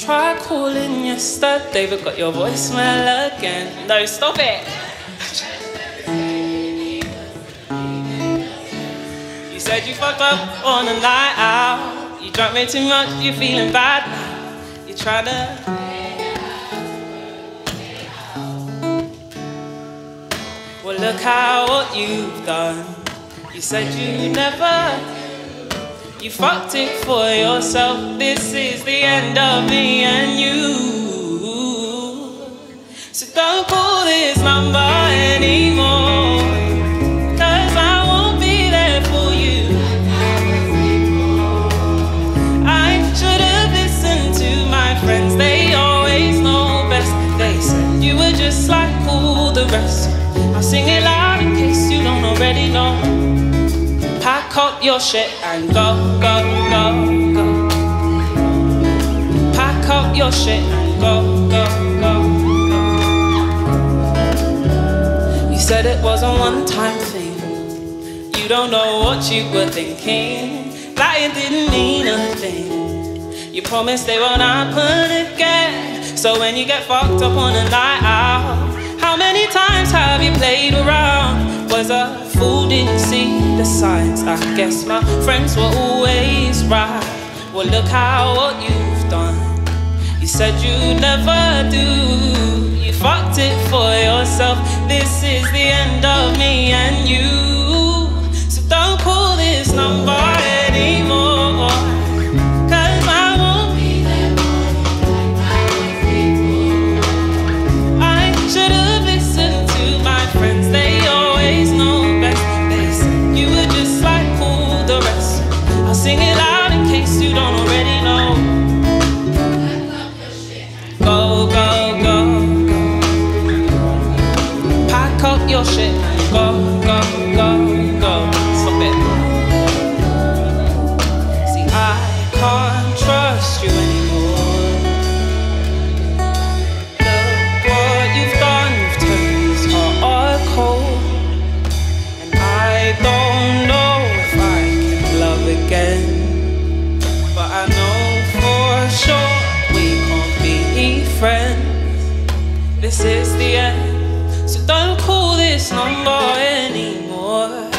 tried calling yesterday, but got your voicemail again. No, stop it. You said you fucked up on a night out. You drank way too much, you're feeling bad now. You try to. Well, look how what you've done. You said you never. You fucked it for yourself. This is the end of me and you. So don't call this number anymore. Cause I won't be there for you. I should have listened to my friends. They always know best. They said you were just like all the rest. I'll sing it loud in case you don't already know. Pack up your shit and go, go, go, go. Pack up your shit and go, go, go, go. You said it was a one time thing. You don't know what you were thinking. That it didn't mean a thing. You promised they won't happen again. So when you get fucked up on a night out, how many times have you played around? Signs. I guess my friends were always right. Well, look how what you've done. You said you'd never do. You fucked it for yourself. This is the end of me and you. Sing it loud in case you don't already know. Go, go, go. Pack up your shit. This is the end. So don't call this number anymore.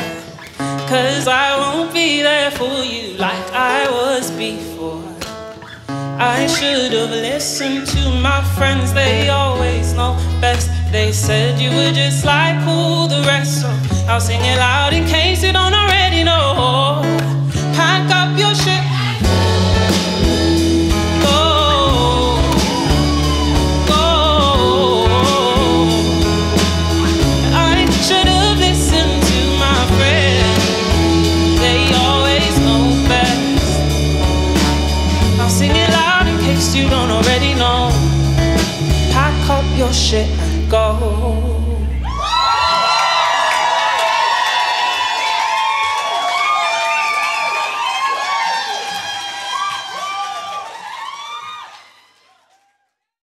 Cause I won't be there for you like I was before. I should have listened to my friends, they always know best. They said you were just like all the rest, so I'll sing it loud in case you don't know. shit go.